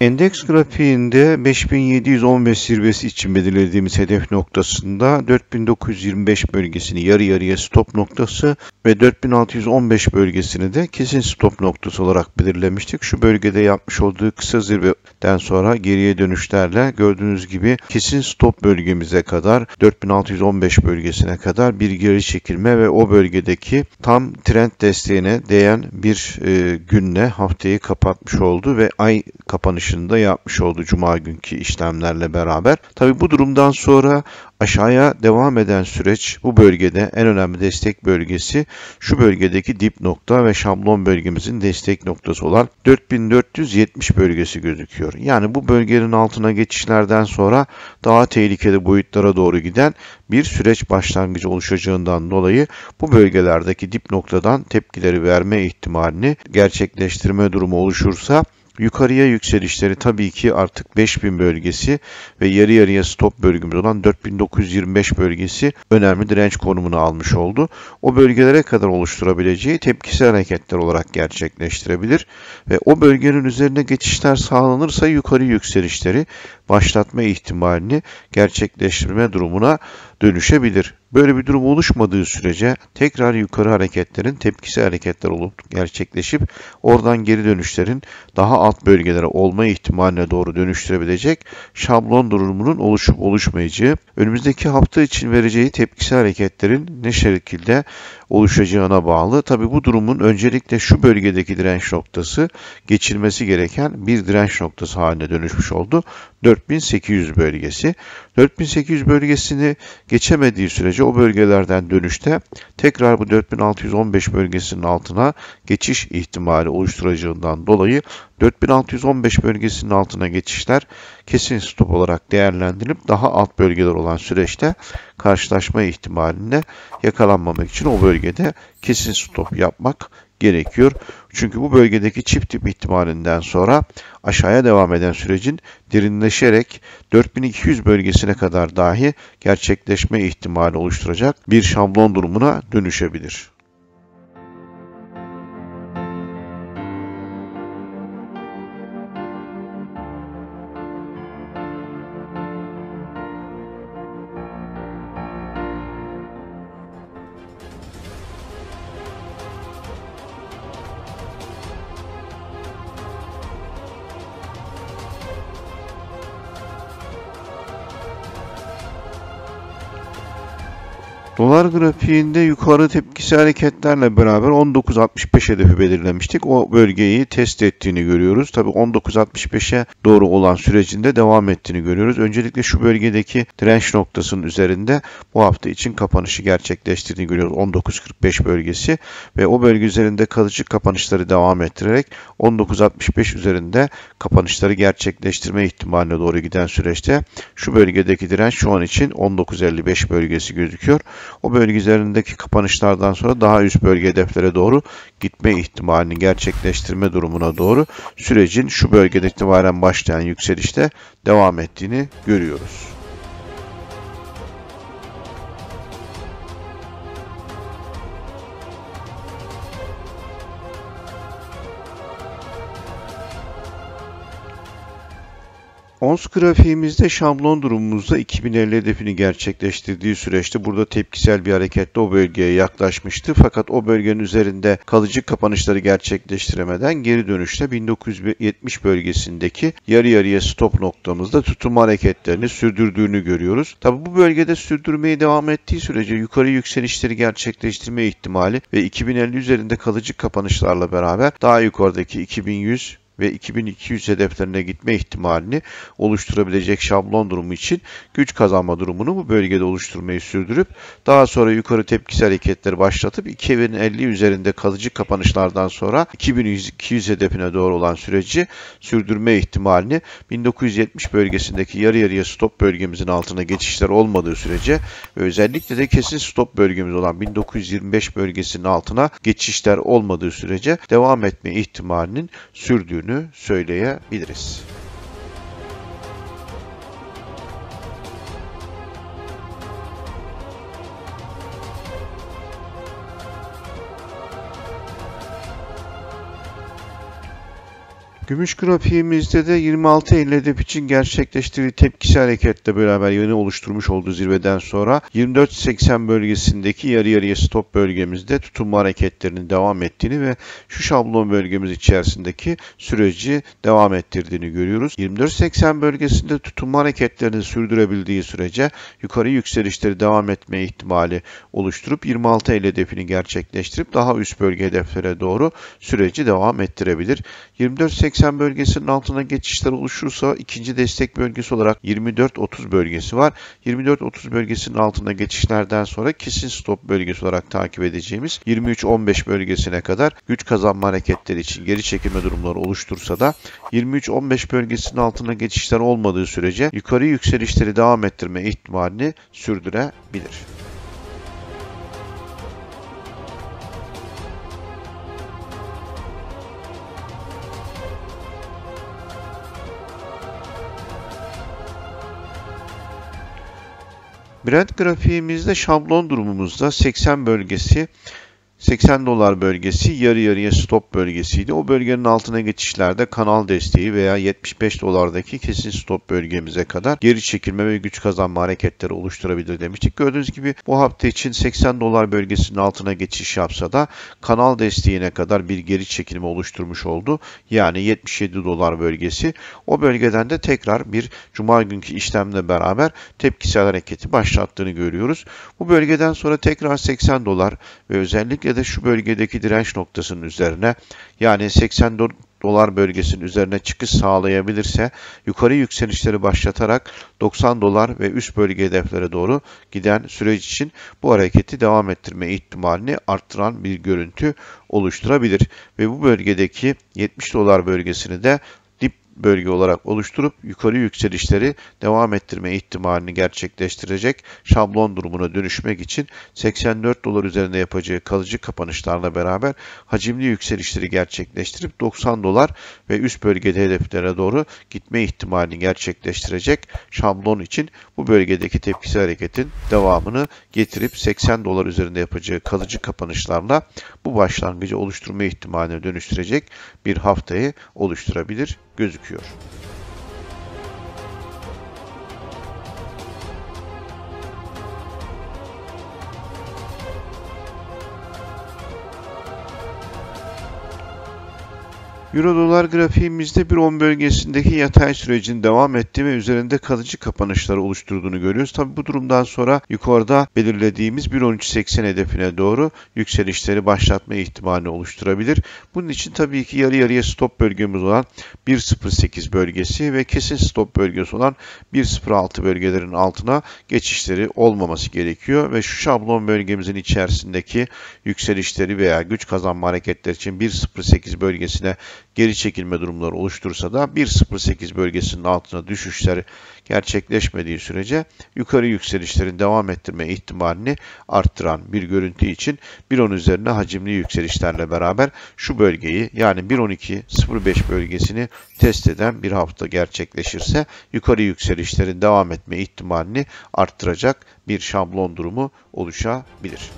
Endeks grafiğinde 5715 zirvesi için belirlediğimiz hedef noktasında 4925 bölgesini yarı yarıya stop noktası ve 4615 bölgesini de kesin stop noktası olarak belirlemiştik. Şu bölgede yapmış olduğu kısa zirveden sonra geriye dönüşlerle gördüğünüz gibi kesin stop bölgemize kadar 4615 bölgesine kadar bir geri çekilme ve o bölgedeki tam trend desteğine değen bir e, günle haftayı kapatmış oldu ve ay kapanışında yapmış oldu cuma günkü işlemlerle beraber. Tabi bu durumdan sonra aşağıya devam eden süreç bu bölgede en önemli destek bölgesi şu bölgedeki dip nokta ve şablon bölgemizin destek noktası olan 4470 bölgesi gözüküyor. Yani bu bölgenin altına geçişlerden sonra daha tehlikeli boyutlara doğru giden bir süreç başlangıcı oluşacağından dolayı bu bölgelerdeki dip noktadan tepkileri verme ihtimalini gerçekleştirme durumu oluşursa Yukarıya yükselişleri tabii ki artık 5000 bölgesi ve yarı yarıya stop bölgemiz olan 4925 bölgesi önemli direnç konumunu almış oldu. O bölgelere kadar oluşturabileceği tepkisel hareketler olarak gerçekleştirebilir ve o bölgenin üzerine geçişler sağlanırsa yukarı yükselişleri başlatma ihtimalini gerçekleştirme durumuna dönüşebilir. Böyle bir durum oluşmadığı sürece tekrar yukarı hareketlerin tepkisi hareketler olup gerçekleşip oradan geri dönüşlerin daha alt bölgelere olma ihtimaline doğru dönüştürebilecek şablon durumunun oluşup oluşmayacağı, önümüzdeki hafta için vereceği tepkisi hareketlerin ne şekilde oluşacağına bağlı. Tabi bu durumun öncelikle şu bölgedeki direnç noktası geçilmesi gereken bir direnç noktası haline dönüşmüş oldu. 4800 bölgesi. 4800 bölgesini geçemediği sürece o bölgelerden dönüşte tekrar bu 4615 bölgesinin altına geçiş ihtimali oluşturacağından dolayı 4615 bölgesinin altına geçişler kesin stop olarak değerlendirilip daha alt bölgeler olan süreçte karşılaşma ihtimaline yakalanmamak için o bölgede kesin stop yapmak gerekiyor. Çünkü bu bölgedeki çift tip ihtimalinden sonra aşağıya devam eden sürecin derinleşerek 4200 bölgesine kadar dahi gerçekleşme ihtimali oluşturacak bir şablon durumuna dönüşebilir. Dolar grafiğinde yukarı tepkisi hareketlerle beraber 19.65 hedefi belirlemiştik. O bölgeyi test ettiğini görüyoruz. Tabi 19.65'e doğru olan sürecinde devam ettiğini görüyoruz. Öncelikle şu bölgedeki direnç noktasının üzerinde bu hafta için kapanışı gerçekleştirdiğini görüyoruz. 19.45 bölgesi ve o bölge üzerinde kalıcı kapanışları devam ettirerek 19.65 üzerinde kapanışları gerçekleştirme ihtimaline doğru giden süreçte şu bölgedeki direnç şu an için 19.55 bölgesi gözüküyor o bölge üzerindeki kapanışlardan sonra daha üst bölge hedeflere doğru gitme ihtimalini gerçekleştirme durumuna doğru sürecin şu bölgede itibaren başlayan yükselişte devam ettiğini görüyoruz. 11 grafiğimizde şablon durumumuzda 2050 hedefini gerçekleştirdiği süreçte burada tepkisel bir hareketle o bölgeye yaklaşmıştı. Fakat o bölgenin üzerinde kalıcı kapanışları gerçekleştiremeden geri dönüşte 1970 bölgesindeki yarı yarıya stop noktamızda tutum hareketlerini sürdürdüğünü görüyoruz. Tabi bu bölgede sürdürmeye devam ettiği sürece yukarı yükselişleri gerçekleştirme ihtimali ve 2050 üzerinde kalıcı kapanışlarla beraber daha yukarıdaki 2100 ve 2200 hedeflerine gitme ihtimalini oluşturabilecek şablon durumu için güç kazanma durumunu bu bölgede oluşturmayı sürdürüp daha sonra yukarı tepkisel hareketleri başlatıp 2050 üzerinde kalıcı kapanışlardan sonra 2200 hedefine doğru olan süreci sürdürme ihtimalini 1970 bölgesindeki yarı yarıya stop bölgemizin altına geçişler olmadığı sürece ve özellikle de kesin stop bölgemiz olan 1925 bölgesinin altına geçişler olmadığı sürece devam etme ihtimalinin sürdüğünü olduğunu söyleyebiliriz. Gümüş grafiğimizde de 26 Eylül hedef için gerçekleştirdiği tepkisi hareketle beraber yeni oluşturmuş olduğu zirveden sonra 24.80 bölgesindeki yarı yarıya stop bölgemizde tutunma hareketlerinin devam ettiğini ve şu şablon bölgemiz içerisindeki süreci devam ettirdiğini görüyoruz. 24.80 bölgesinde tutunma hareketlerini sürdürebildiği sürece yukarı yükselişleri devam etme ihtimali oluşturup 26 Eylül hedefini gerçekleştirip daha üst bölge hedeflere doğru süreci devam ettirebilir. 24.80 bölgesinin altına geçişler oluşursa ikinci destek bölgesi olarak 24.30 bölgesi var. 24.30 bölgesinin altına geçişlerden sonra kesin stop bölgesi olarak takip edeceğimiz 23.15 bölgesine kadar güç kazanma hareketleri için geri çekilme durumları oluştursa da 23.15 bölgesinin altına geçişler olmadığı sürece yukarı yükselişleri devam ettirme ihtimalini sürdürebilir. Brent grafiğimizde şablon durumumuzda 80 bölgesi 80 dolar bölgesi yarı yarıya stop bölgesiydi. O bölgenin altına geçişlerde kanal desteği veya 75 dolardaki kesin stop bölgemize kadar geri çekilme ve güç kazanma hareketleri oluşturabilir demiştik. Gördüğünüz gibi bu hafta için 80 dolar bölgesinin altına geçiş yapsa da kanal desteğine kadar bir geri çekilme oluşturmuş oldu. Yani 77 dolar bölgesi. O bölgeden de tekrar bir cuma günkü işlemle beraber tepkisel hareketi başlattığını görüyoruz. Bu bölgeden sonra tekrar 80 dolar ve özellikle özellikle de şu bölgedeki direnç noktasının üzerine yani 84 dolar bölgesinin üzerine çıkış sağlayabilirse yukarı yükselişleri başlatarak 90 dolar ve üst bölge hedeflere doğru giden süreç için bu hareketi devam ettirme ihtimalini arttıran bir görüntü oluşturabilir. Ve bu bölgedeki 70 dolar bölgesini de bölge olarak oluşturup yukarı yükselişleri devam ettirme ihtimalini gerçekleştirecek şablon durumuna dönüşmek için 84 dolar üzerinde yapacağı kalıcı kapanışlarla beraber hacimli yükselişleri gerçekleştirip 90 dolar ve üst bölgede hedeflere doğru gitme ihtimalini gerçekleştirecek şablon için bu bölgedeki tepkisi hareketin devamını getirip 80 dolar üzerinde yapacağı kalıcı kapanışlarla bu başlangıcı oluşturma ihtimaline dönüştürecek bir haftayı oluşturabilir gözüküyor gözüküyor. Euro dolar grafiğimizde 1.10 bölgesindeki yatay sürecin devam ettiği ve üzerinde kalıcı kapanışları oluşturduğunu görüyoruz. Tabi bu durumdan sonra yukarıda belirlediğimiz 1.1380 hedefine doğru yükselişleri başlatma ihtimali oluşturabilir. Bunun için tabii ki yarı yarıya stop bölgemiz olan 1.08 bölgesi ve kesin stop bölgesi olan 1.06 bölgelerin altına geçişleri olmaması gerekiyor ve şu şablon bölgemizin içerisindeki yükselişleri veya güç kazanma hareketleri için 1.08 bölgesine geri çekilme durumları oluştursa da 1.08 bölgesinin altına düşüşler gerçekleşmediği sürece yukarı yükselişlerin devam ettirme ihtimalini arttıran bir görüntü için 1.10 üzerine hacimli yükselişlerle beraber şu bölgeyi yani 1.12.05 bölgesini test eden bir hafta gerçekleşirse yukarı yükselişlerin devam etme ihtimalini arttıracak bir şablon durumu oluşabilir.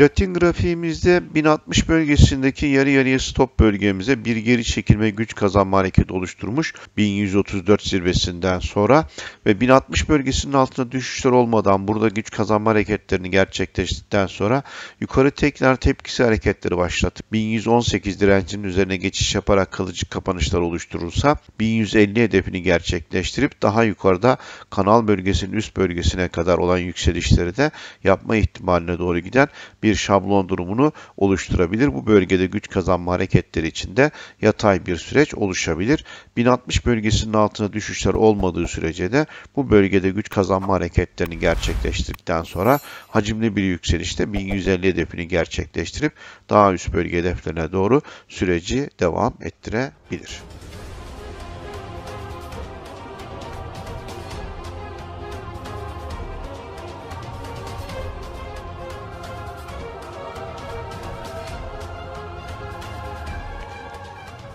Platin grafiğimizde 1060 bölgesindeki yarı yarıya stop bölgemize bir geri çekilme güç kazanma hareketi oluşturmuş 1134 zirvesinden sonra ve 1060 bölgesinin altında düşüşler olmadan burada güç kazanma hareketlerini gerçekleştikten sonra yukarı tekrar tepkisi hareketleri başlatıp 1118 direncinin üzerine geçiş yaparak kalıcı kapanışlar oluşturursa 1150 hedefini gerçekleştirip daha yukarıda kanal bölgesinin üst bölgesine kadar olan yükselişleri de yapma ihtimaline doğru giden bir şablon durumunu oluşturabilir. Bu bölgede güç kazanma hareketleri içinde yatay bir süreç oluşabilir. 1060 bölgesinin altına düşüşler olmadığı sürece de bu bölgede güç kazanma hareketlerini gerçekleştirdikten sonra hacimli bir yükselişte 1150 hedefini gerçekleştirip daha üst bölge hedeflerine doğru süreci devam ettirebilir.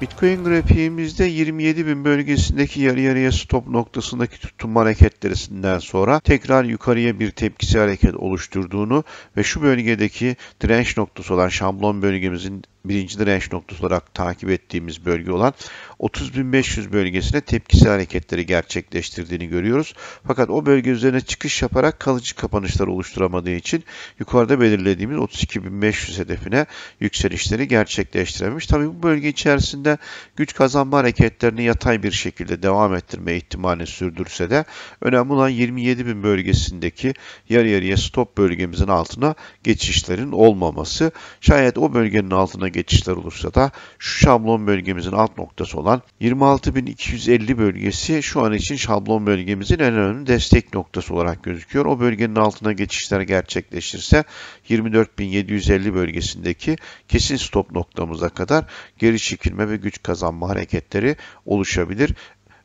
Bitcoin grafiğimizde 27.000 bölgesindeki yarı yarıya stop noktasındaki tutunma hareketlerinden sonra tekrar yukarıya bir tepkisi hareket oluşturduğunu ve şu bölgedeki direnç noktası olan şablon bölgemizin birinci direnç noktası olarak takip ettiğimiz bölge olan 30.500 bölgesine tepkisi hareketleri gerçekleştirdiğini görüyoruz. Fakat o bölge üzerine çıkış yaparak kalıcı kapanışlar oluşturamadığı için yukarıda belirlediğimiz 32.500 hedefine yükselişleri gerçekleştirememiş. Tabi bu bölge içerisinde güç kazanma hareketlerini yatay bir şekilde devam ettirme ihtimalini sürdürse de önemli olan 27.000 bölgesindeki yarı yarıya stop bölgemizin altına geçişlerin olmaması. Şayet o bölgenin altına geçişler olursa da şu şablon bölgemizin alt noktası olan 26.250 bölgesi şu an için şablon bölgemizin en önemli destek noktası olarak gözüküyor. O bölgenin altına geçişler gerçekleşirse 24.750 bölgesindeki kesin stop noktamıza kadar geri çekilme ve güç kazanma hareketleri oluşabilir.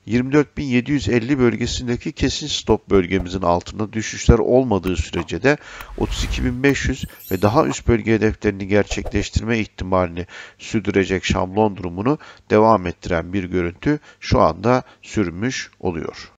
24.750 bölgesindeki kesin stop bölgemizin altında düşüşler olmadığı sürece de 32.500 ve daha üst bölge hedeflerini gerçekleştirme ihtimalini sürdürecek şablon durumunu devam ettiren bir görüntü şu anda sürmüş oluyor.